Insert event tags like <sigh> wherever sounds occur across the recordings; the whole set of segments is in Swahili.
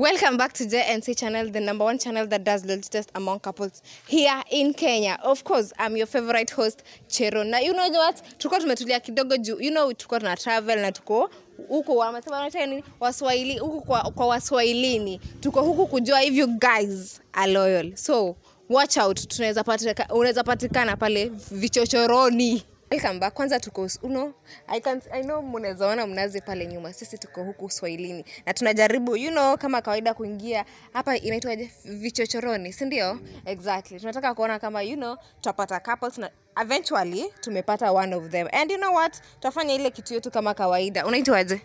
Welcome back to JNC channel, the number one channel that does the test among couples here in Kenya. Of course, I'm your favorite host Chero. Na you know what? Tulikuwa tumetulia kidogo juu, you know tulikuwa tuna travel na tuko huko wanasema wanaita nini? Waswahili huko kwa, kwa Waswahilini. Tuko huku kujua if you guys are loyal. So, watch out. Tunaweza patikana unaweza patikana pale vichochoroni. Welcome back. Kwanza tuko uno, I can I know mnaweza ona mnazi pale nyuma. Sisi tuko huku Uswahilini na tunajaribu you know kama kawaida kuingia hapa inaitwa vichochoroni, si ndio? Exactly. Tunataka kuona kama you know tutapata couples na eventually tumepata one of them. And you know what? Tutafanya ile kitu yetu kama kawaida. Unaitwaje?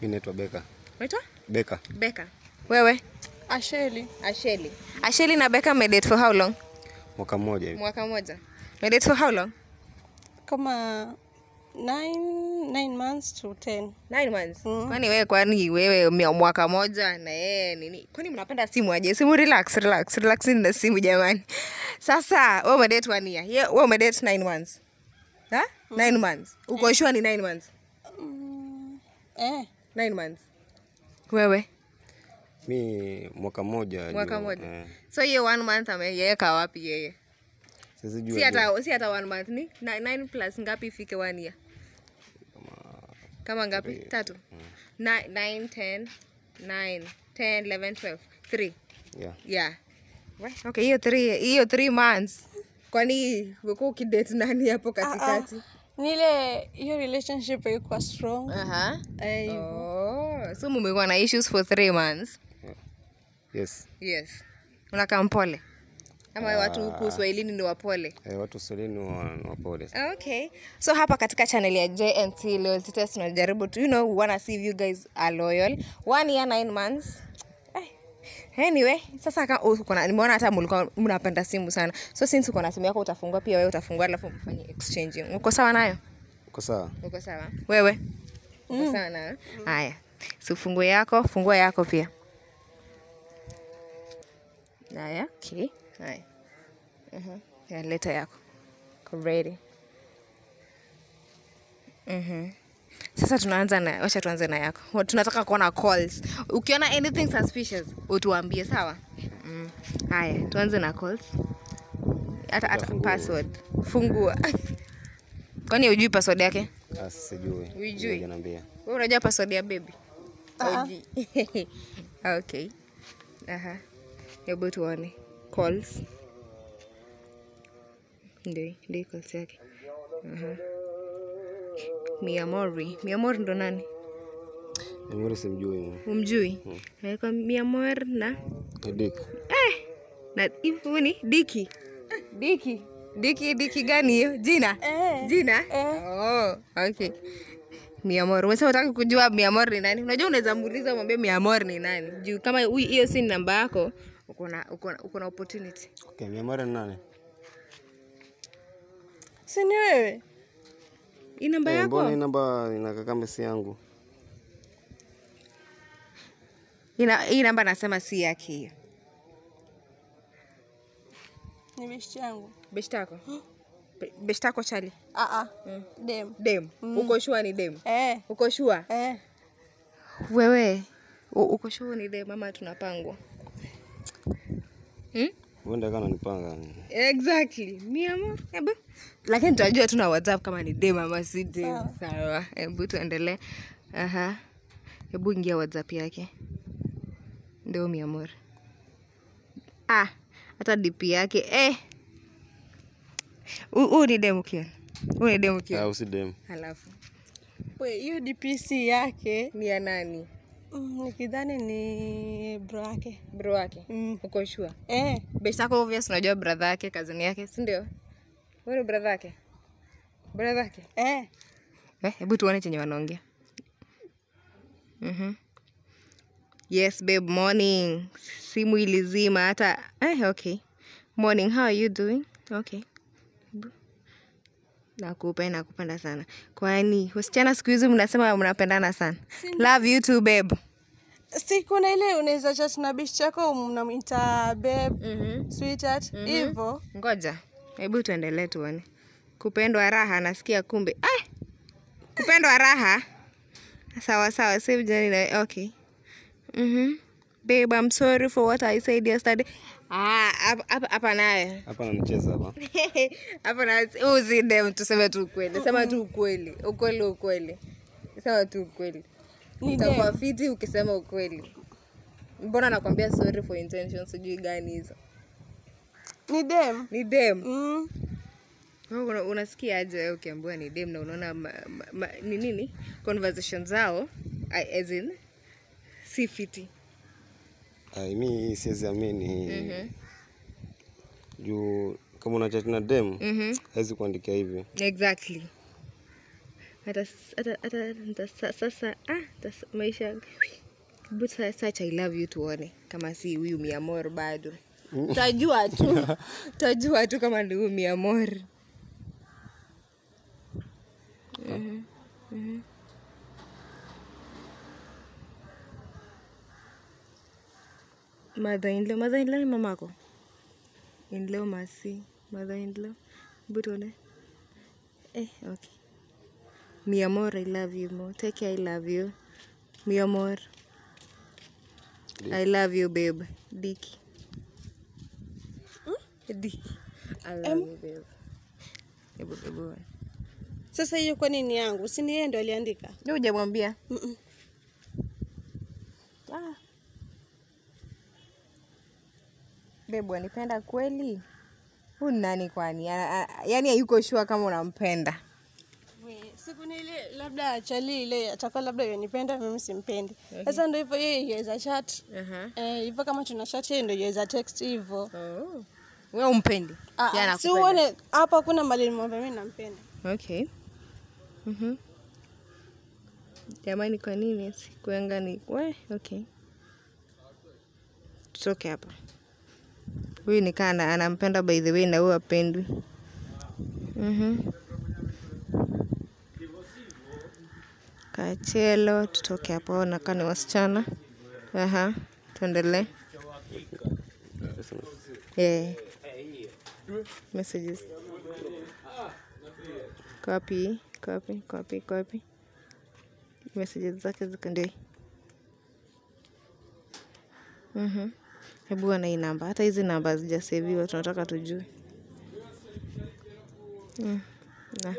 Mimi naitwa Beka. Unaitwa? Beka. Beka. Wewe? Asheli. Asheli. Asheli na Beka made it for how long? Mwaka mmoja hivi. Mwaka mmoja. Made it for how long? Kama nine, nine months to ten. Nine months. Mm. Kwani wewe kwani wewe mwaka moja na yeye nini? Kwani mnapenda simu aje? Simu relax, relax, relax na simu jamani. Sasa wewe umedate one year. Ye- Wewe umedate 9 months. Ha? Nine months. Uko sure ni 9 months? Mm, eh, 9 months. Wewe Mi mwaka moja. mwaka moja. eh, So hiyo one month ameiweka wapi yeye? Si hata si hata one month ni Ni- nine plus ngapi ifike one year? Kama ngapi? Tatu. Ni- Nine, ten, nine, ten, eleven, twelve. Three. yeah. yeah okay hiyo three hiyo three months kwani umekuwa ukidate nani hapo katikati nile hiyo relationship ilikuwa strong. uh -huh. hivyo. oh so mumekuwa na issues for three months Yes. yes unakaa mpole ama watu huku Swahilini ni wapole? Eh, watu Swahilini wa ni wapole. okay. So hapa katika channel ya jnt loyalty test tunajaribu tu you know we wanna see if you guys are loyal. One year nine months. Eh, anyway sasa ka, uko na nimeona hata mlikuwa mnapenda simu sana. So since uko na simu yako utafungua pia wewe utafungua alafu mfanye exchange. uko sawa nayo? Uko sawa? uko sawa. Wewe? Uko sawa nayo? Haya. So fungue yako fungua yako pia. Haya okay haya Mhm. Ya, leta yako Ko ready Mhm. sasa tunaanza na wacha tuanze na yako tunataka kuona calls ukiona anything suspicious utuambie sawa mm. haya tuanze na calls hata hata password fungua <laughs> kwani ujui password yake Ah, sijui. Hujui? Hujaniambia. wewe unajua password ya baby Ah. Hujui. <laughs> okay aha hebu tuone calls. Ndio ndio calls yake. Aha. Miamori. Miamori ndo nani? Miamori simjui. umjui? Naweka miamor na Dick. Eh, na hivi ni diki diki diki diki gani hiyo? Jina? Eh, jina? Eh. oh, okay. Miamor umesema unataka kujua miamor ni nani? Unajua unaweza muuliza umwambie miamor ni nani. Juu kama hiyo si namba yako uko na uko na- uko na opportunity Okay, mimi mara nani? si ni wewe? hii namba yako? mbona hii namba inakaa kama si yangu? Ina- hii namba nasema si yake hiyo Ni beshti yangu. beshtako beshtako chali Ah, ah. Dem. dem uko shua ni dem Eh, uko shua eh. wewe uko shua ni dem ama tunapangwa hmm? Huenda kana nipanga. exactly. Miamo hebu. Lakini tutajua tuna whatsapp kama ni dem ama si dem. Sawa. Hebu tuendelee. Aha. Hebu ingia whatsapp yake. Ndio miamor ah hata dp yake. Eh. Huu ni dem ukiona. Huu ni dem Ah, ukiona usidem. halafu hiyo si yake ni ya nani nikidhani ni bro yake. bro yake. Mm. uko sure Eh, bestako obvious unajua brother yake kazini yake si ndio wewe ni brother yake brother yake eh. Eh, hebu tuone chenye wanaongea Mhm. yes babe morning simu ilizima hata eh, okay morning how are you doing okay. Nakupenda nakupenda sana. Kwani wasichana siku hizi mnasema mnapendana sana? Love you too babe. Si kuna ile unaweza chat na bishi yako mnamwita babe, mm-hmm. sweetheart, hivyo. ngoja hebu tuendelee tuone. Kupendwa raha nasikia kumbe. Ah! kupendwa raha. Sawa sawa save jani na okay. Mhm. Babe i'm sorry for what i said yesterday hapa- <laughs> hapa hapa naye. Hapa ananicheza hapa. hapa na uzide tuseme tu ukweli. Sema tu ukweli. Ukweli ukweli. Sema tu ukweli. Ni utakuwa fiti ukisema ukweli. Mbona nakwambia sorry for intention sijui gani hizo. Ni dem. ni dem. Mm. Wewe unasikia aje wewe ukiambiwa ni dem na unaona ni nini? Conversation zao I- as in si fiti mi siwezi amini. Mhm. Juu kama una chat na dem, Mhm. hawezi kuandikia hivi exactly hata hata hata sasa ah tas- maisha but such i love you tuone kama si huyu miamor bado tajua tu <laughs> tajua tu kama ni huyu miamor Mhm, mhm. Mother in law mother in law ni mamako in law masi mother in law butone Eh, okay. Mi amor, I love you more. Take care, I love you. Mi amor. I love you, babe. Diki. Diki. I love you, babe. Ebu, ebu. Sasa hiyo kwa nini yangu? Si ni yeye ndo aliandika? Ndio hujamwambia? Mm-mm. Ah. Babe, wanipenda kweli? unani nani kwani? Yaani hayuko shua kama unampenda. Siku ile labda chali ile atakuwa labda yanipenda mimi simpendi. Sasa okay. ndo hivyo yeye iweza chat. Uh-huh. Eh, hivyo kama tuna chat yeye ndio iweza text hivyo. Oh. Wewe umpendi? Ah, si uone hapa kuna mali nimwambia mimi nampenda. Okay. Mhm. Jamani, kwa nini sikuenga ni we? Okay, tutoke hapa. Huyu ni kana anampenda by the way, na huyu apendwi. Mhm. Kachelo, tutoke hapo, nakaa ni wasichana. Aha, tuendelee. Yeah. Messages. Copy, copy, copy, copy. Messages zake ziko ndio. Hebu ana hii namba. Hata hizi namba hazijaseviwa, tunataka tujue. Mm. Na.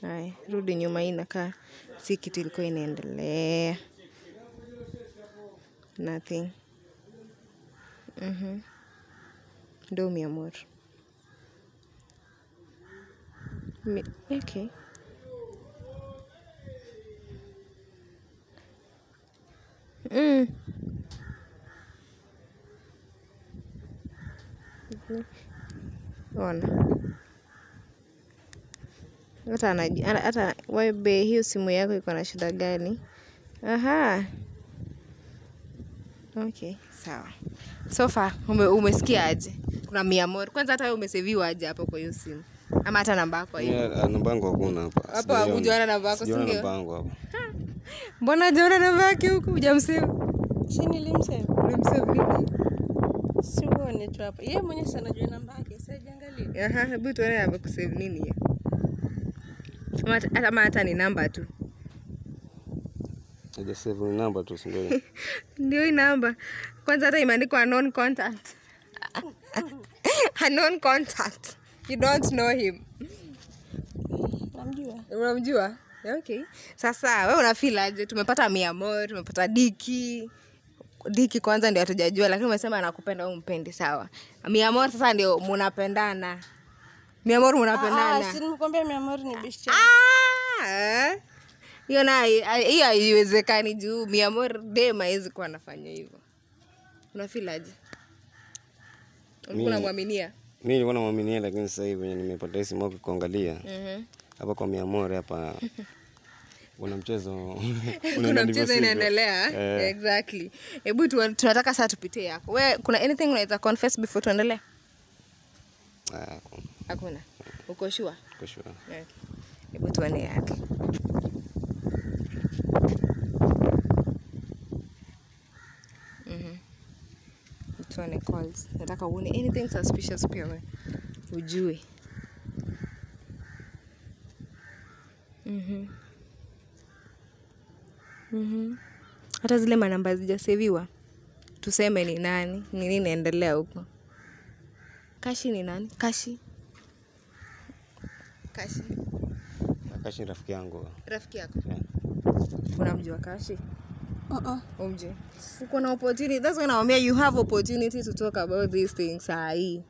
Haya, rudi nyuma, hii inakaa si kitu ilikuwa inaendelea. Nothing. Mhm. Ndio mi amor. Mi- Okay. Mm. Ona. Hata anajua ana- hata be, hiyo simu yako iko na shida gani? Aha. Okay, sawa. So far ume, umesikia aje? Kuna mia moja. Kwanza hata wewe umeseviwa aje hapo kwa hiyo simu? Ama hata namba yako hiyo? Yeah, namba yangu hakuna hapa. Hapo hujaona namba yako, sio? Namba yangu hapo. <laughs> Mbona hujaona namba yake huku? Hujamsave? Si nilimsema. Ulimsave Si uone tu hapa. Yeye mwenyewe si anajua namba yake. Sasa jiangalie. Aha, hebu tuone amekusave nini hiyo. Ama hata- ni namba tu. Hajasave ni namba tu, si ndio? <laughs> Ndio hii namba. Kwanza hata imeandikwa non contact. A non contact. You don't know him. Namjua. Unamjua? Okay. Sasa wewe unafeel aje? Tumepata mia moja, tumepata Diki. Diki kwanza ndio hatujajua, lakini umesema anakupenda wewe mpendi sawa. miamor sasa ndio munapendana. miamor Ah, munapendana. ah, si nimekwambia mia moja ni bishi Ah, eh. hiyo na hiyo haiwezekani juu miamor dem hawezi kuwa anafanya hivyo. Unafeel aje? Ulikuwa Mi- unamwaminia? Mi nilikuwa namwaminia, lakini sasa hivi venye nimepata hisi simu yako kuangalia Mhm. hapa kwa mia moja hapa <laughs> kuna mchezo <laughs> kuna mchezo inaendelea Eh. exactly hebu tunataka saa tupitie yako we kuna anything unaweza confess before tuendelee Ah, hakuna uko sure uko sure. okay. hebu tuone yake Mhm. tuone calls nataka uone anything suspicious pia wewe ujue Mhm. Mhm. Hata zile manamba zijaseviwa tuseme ni nani nini inaendelea huko. Kashi ni nani? Kashi. Kashi. Kashi ni rafiki yangu. rafiki yako? Yeah. unamjua kashi? Uh-uh. umje uko na opportunity. That's when naambia you have opportunity to talk about these things Sahi.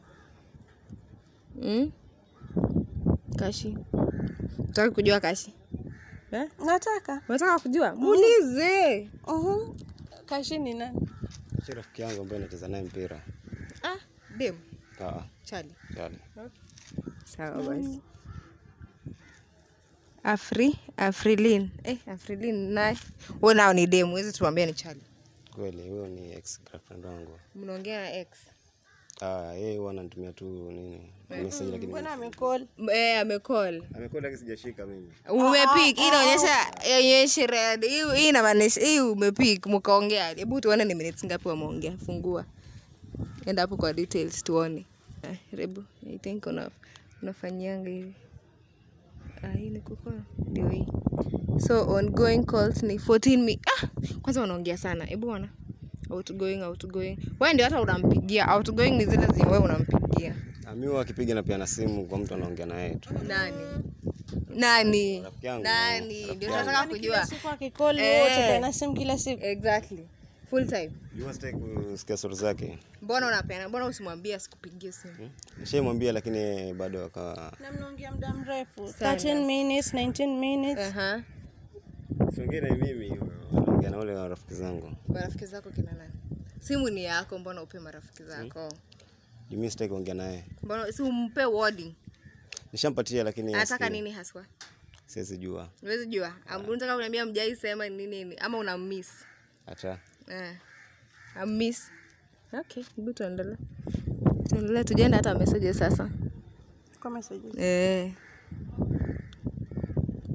mm? kashi. Utaki kujua kashi eh? nataka unataka kujua? Muulize. Mhm. kashi ni nani? Si rafiki yangu ambaye anacheza naye mpira. ah, dem. Ah, chali chali. sawa basi. Afri afrilin. Eh, afrilin naye. Wewe nao ni dem wezi tuambia ni chali Kweli huyo ni ex girlfriend wangu. mnaongea na ex Ah, yeye huwa ananitumia tu nini? Message lakini mbona amecall? Eh, amecall. Amecall lakini sijashika mimi. Umepick, hii inaonyesha ionyeshi red hii hii inamaanisha hii umepick mkaongea. Hebu tuone ni minutes ngapi wameongea fungua. Enda hapo kwa details tuone. Eh, rebu i think una unafanyianga hivi. Ah, hii ni kuko ndio hii. So ongoing calls ni 14 mi ah, kwanza wanaongea sana. Hebu ona outgoing outgoing wewe ndio hata unampigia. Outgoing ni zile zenye wewe unampigia. Mimi huwa akipiga na pia na simu kwa mtu anaongea naye tu. nani? Nani? Nani? Ndio nataka tunataka kujua. Kila siku akikoli Eh. wote na simu kila siku. Exactly. Full time. Jua sitaki kusikia sura zake. mbona unapenda? Mbona usimwambie asikupigie simu? Hmm? Nishaimwambia lakini bado akawa na mnaongea muda mrefu. 13 minutes 19 minutes. Aha. Uh siongee na mimi, anaongea na wale wa rafiki zangu. marafiki zako kina nani simu ni yako mbona upe marafiki zako Juu Mimi sitaki kuongea naye. mbona si umpe wording Nishampatia lakini anataka nini haswa Siwezi jua. Siwezi jua Am- unataka kuniambia mjai sema ni nini nini ama una miss Acha. eh. I miss okay hebu tuendelee tuendelee tujaenda hata message sasa kwa messages Eh.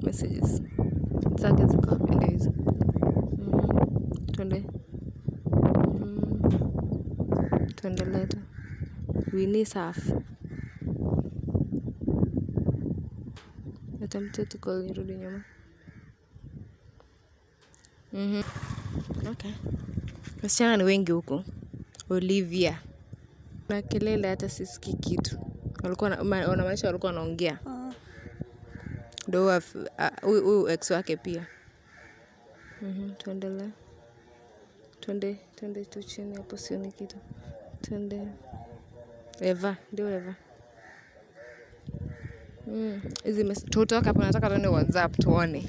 Messages. Zake ziko hapo ndio hizo. Mhm. Tuende. Mhm. Tuendelee tu. Winnie safi. Attempted to call nirudi nyuma. Mhm. Okay. Wasichana ni wengi huku. Olivia. Na kelele hata sisiki kitu. Walikuwa na- ma- wanamaanisha walikuwa wanaongea. Mm. ndo huyu ex wake pia Mhm, tuendelee twende twende tu chini hapo sioni kitu twende. Eva ndio eva. Mm, hizi hapo nataka tuone whatsapp tuone.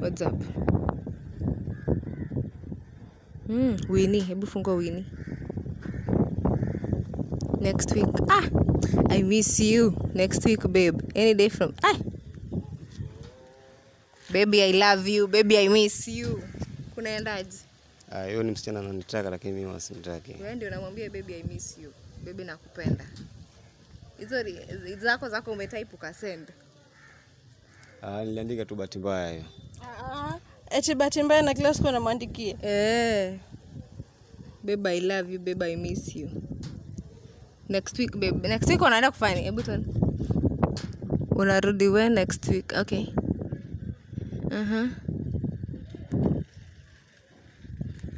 Whatsapp. Mm, wini hebu fungua wini next week. Ah i miss you. Next week babe. Any day from ah baby i love you. Baby i miss you. Kunaendaje Ah, hiyo ni msichana ananitaka lakini mimi wasimtaki. wewe ndio namwambia baby i miss you. Baby nakupenda. Hizo zako zako umetype ukasend. Ah, niliandika tu bahati mbaya hiyo. Ah, eti bahati mbaya na kila siku anamwandikia. Eh. Babe i love you. Babe i miss you. Next week babe next week unaenda kufanya hebu tuone. Unarudi we next week? Okay uh-huh.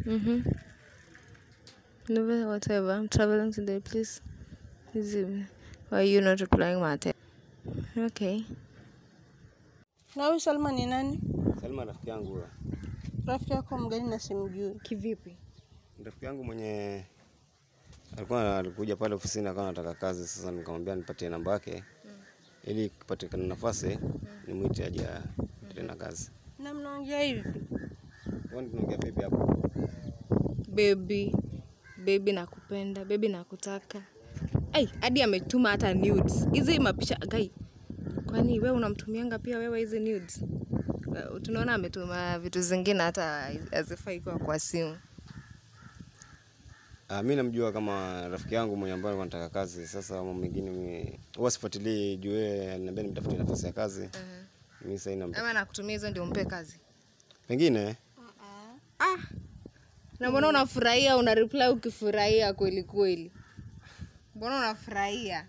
Mhm. Never, whatever. I'm traveling today, please. Is it, why are you not replying my text? Okay. na huyu salma ni nani Salma rafiki yangu rafiki yako mgani na simjui Kivipi? Rafiki yangu mwenye alikuwa alikuja pale ofisini akawa anataka kazi, sasa nikamwambia nipatie namba yake ili kupatikana nafasi nimwite aje tena kazi. na mnaongea hivi Wewe unaongea vipi hapo? Baby, baby nakupenda, baby nakutaka. Ai, hadi ametuma hata nudes. Hizi mapicha gai. Kwani wewe unamtumianga pia wewe hizi nudes? Uh, Tunaona ametuma vitu zingine hata hazifai kuwa kwa simu. Ah, mimi namjua kama rafiki yangu mwenye ambaye anataka kazi. Sasa mambo mengine mimi huwa sifuatilii juu yeye aliniambia nimtafutie nafasi ya kazi. Mimi sasa ina Ama nakutumia hizo ndio mpe kazi. pengine Ah. Na mbona unafurahia una reply ukifurahia kweli kweli? Mbona unafurahia?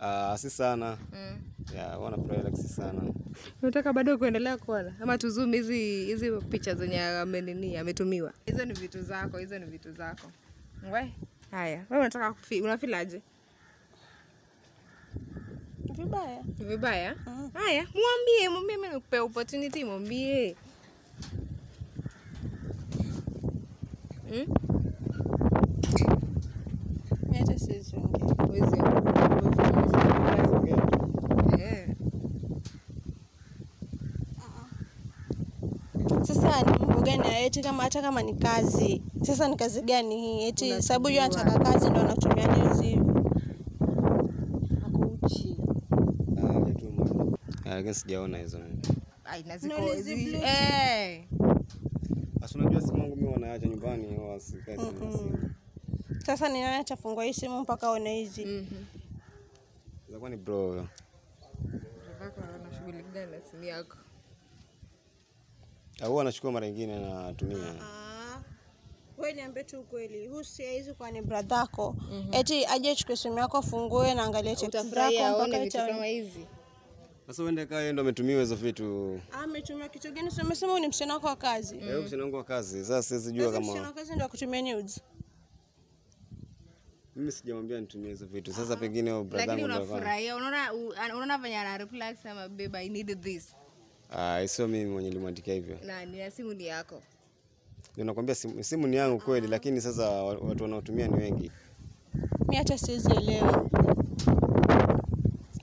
Ah, uh, si sana. Mm. Ya, wana like si sana. Unataka bado kuendelea kuona ama tuzoom hizi hizi picha zenye amenini ametumiwa? Hizo ni vitu zako, hizo ni vitu zako. We, haya. Wewe unataka kufi, unafilaje? Vibaya. Vibaya? Mm. Haya, mwambie, mwambie mimi nikupe opportunity, mwambie. Mm? Mimi hata siwezi ongea. Eh. Sasa ni mambo gani eti kama hata kama ni kazi. Sasa ni kazi gani hii? Eti sababu yeye anataka kazi ndo anatumia news hivi. Ako uchi. Ah, hajatuma. Ah, lakini sijaona hizo. Hizi eh. Sasa unajua simu yangu mimi wanaacha nyumbani au asikae sana. Sasa ni nani atafungua hii simu mpaka aone hizi? Mhm. Itakuwa ni bro huyo. Shughuli gani na simu yako? Au anachukua mara nyingine na anatumia. Ah, wewe niambie tu ukweli, huu si hizi kwa ni bradhako eti aje achukue simu yako afungue na angalie text Utafurahia zako aone mpaka vitu kama hizi. Sasa uende kae yeye ndo ametumiwa hizo vitu. ametumia kitu gani? Sio umesema ni msichana wako wa kazi. Eh, msichana wangu wa kazi. Sasa siwezi jua kama msichana wa kazi ndo akutumia nudes. mimi sijamwambia nitumie hizo vitu. Sasa pengine au brother Lakini yangu ndo Lakini unafurahia, unaona unaona venye ana reply akisema babe I need this. Ah, sio mimi mwenye nilimwandikia hivyo. Na Ya simu ni yako. Ndio nakwambia simu, simu ni yangu kweli, lakini sasa watu wanaotumia ni wengi. Mimi hata siwezi elewa.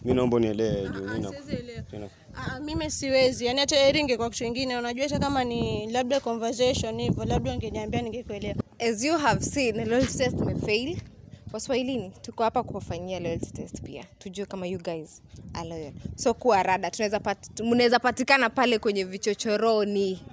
Mimi naomba unielewe juu Ah, mimi na siwezi elewa. Ah, mimi siwezi. Yaani hata eringe kwa kitu kingine, unajua hata kama ni labda conversation hivyo, labda ungeniambia ningekuelewa. As you have seen, loyalty test imefail. Waswahilini tuko hapa kuwafanyia loyalty test pia, tujue kama you guys are loyal. So kuwa rada, tunaweza pat, mnaweza patikana pale kwenye vichochoroni